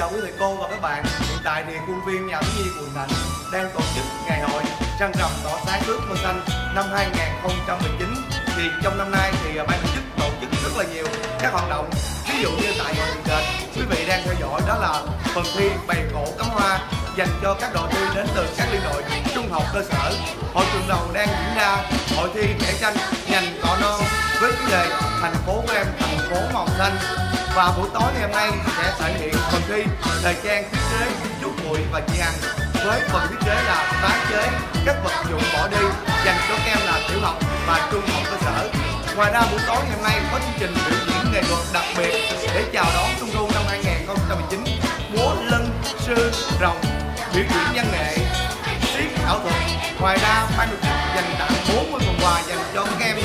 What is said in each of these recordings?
chào quý thầy cô và các bạn. Hiện tại thì khuôn viên nhà thiếu nhi quận Thạnh đang tổ chức ngày hội trăng rằm tỏ sáng ước mơ xanh năm 2019 Thì trong năm nay thì ban tổ chức tổ chức rất là nhiều các hoạt động Ví dụ như tại hội trường kịch quý vị đang theo dõi đó là phần thi bày cổ cắm hoa dành cho các đội thi đến từ các liên đội trung học cơ sở. Hội trường đầu đang diễn ra, hội thi vẽ tranh nhành cỏ non với chủ đề thành phố của em, thành phố màu xanh. Và buổi tối ngày hôm nay sẽ thể hiện phần thi thời trang thiết kế chú trúc bụi và chị hằng với phần thiết kế là tái chế, các vật dụng bỏ đi, dành cho các em là tiểu học và trung học cơ sở. Ngoài ra, buổi tối ngày hôm nay có chương trình biểu diễn nghệ thuật đặc biệt để chào đón trung thu năm 2019 múa lân sư rồng, biểu diễn văn nghệ siết ảo thuật. Ngoài ra, ban tổ chức dành tặng 40 phần quà dành cho các em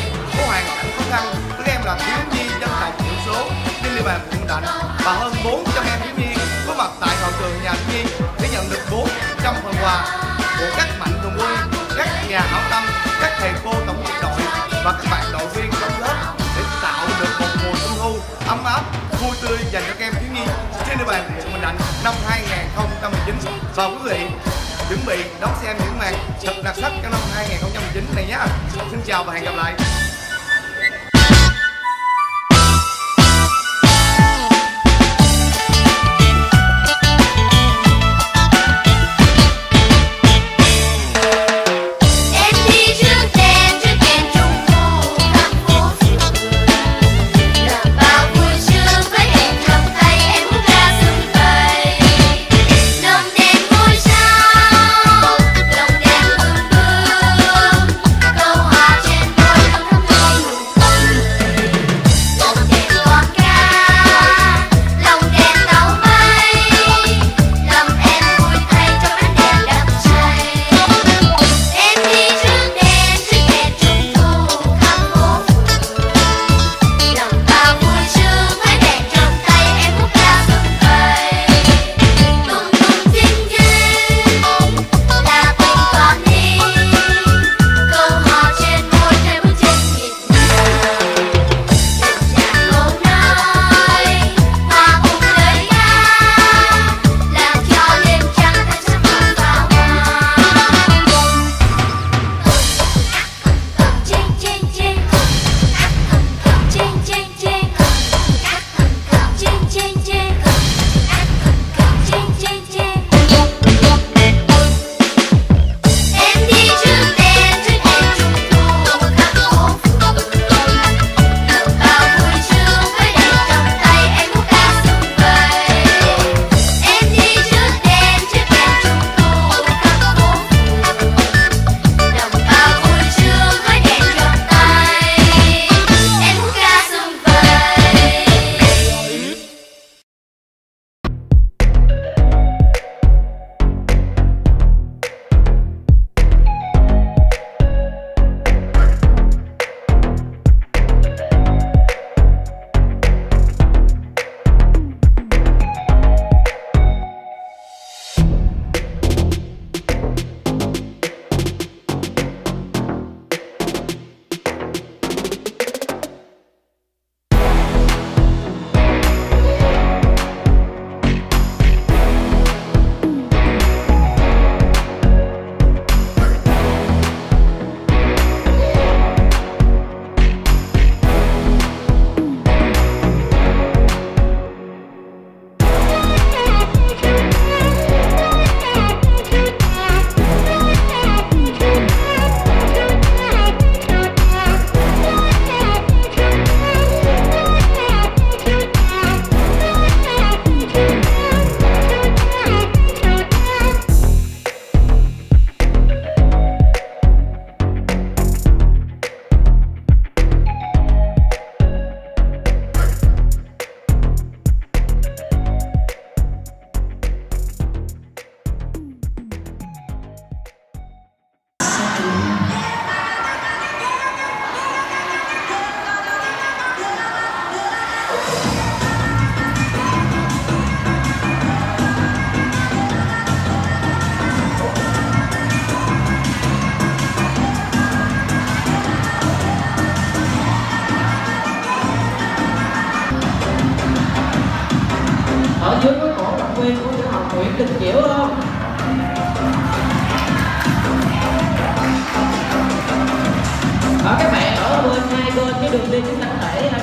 hoàn cảnh khó khăn các em là thiếu nhi dân tộc thiểu số. Trên địa bàn quận Thạnh và hơn 400 em thiếu nhi có mặt tại hậu trường nhà thiếu nhi để nhận được 400 phần quà của các mạnh thường quân, các nhà hảo tâm, các thầy cô tổng biệt đội và các bạn đội viên trong lớp để tạo được một mùa trung thu ấm áp, vui tươi dành cho các em thiếu nhi. Trên địa bàn quận Bình Thạnh, năm 2019 và quý vị chuẩn bị đón xem những màn thật đặc sắc trong năm 2019 này nhé xin chào và hẹn gặp lại.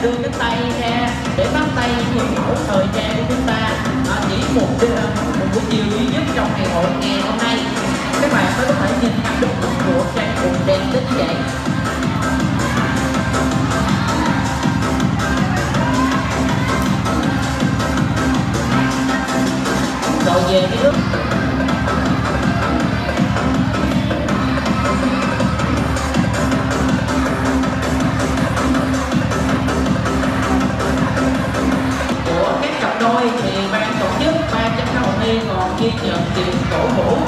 Đưa cái tay ra để bắt tay người mẫu thời trang của chúng ta. À, chỉ một, ờ, một buổi chiều duy nhất trong ngày hội ngày hôm nay. Các bạn mới có thể nhìn nhận được của trang phục đen đến vậy. Rồi về cái nước còn nhận tiền cổ vũ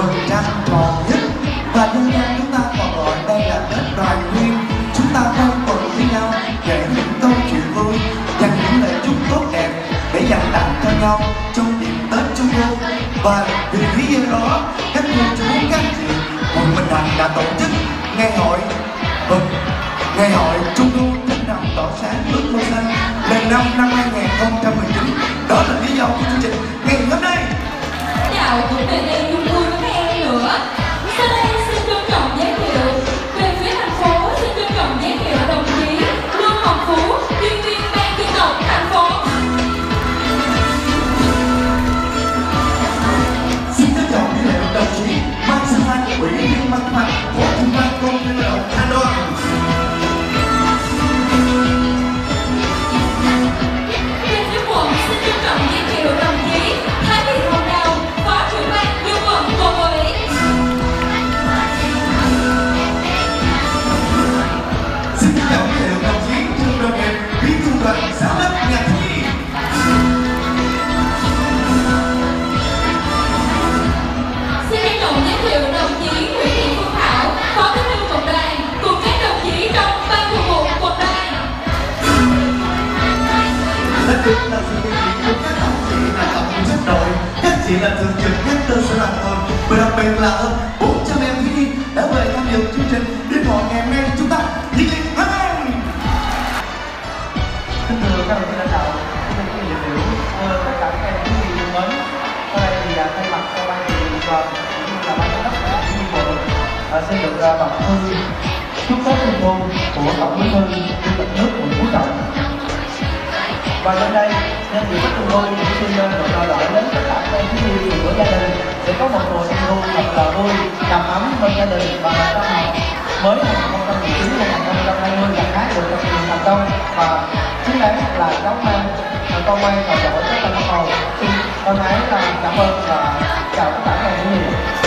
vầng trăng tròn nhất. Và nhân nhiên chúng ta còn gọi đây là tết đoàn viên chúng ta quay quần với nhau kể những câu chuyện vui dành những lời chúc tốt đẹp để dành tặng cho nhau trong dịp tết trung thu. Và vì lý do đó, các cô chú, các chị quận bình thạnh đã tổ chức ngày hội vâng ngày hội trung thu tinh thần tỏ sáng ước mơ xanh lần năm năm 2019 đó là lý do của chương trình ngày hôm nay. Nào cũng về sẽ được ra bằng thư chúc phúc Trung thu của Tổng Bí thư Chủ tịch nước Nguyễn Phú Trọng. Và đến đây, nhân dịp Tết Trung thu cũng xin được trao đổi đến tất cả các em thiếu nhi của gia đình để có một mùa Trung thu thật là vui, đầm ấm bên gia đình và năm học mới 2019 2020 gặt hái được thực hiện thành công và xứng đáng là cháu mang con mang và rất các mong cầu xin con ái là cảm ơn và chào tất cả các bạn nhiều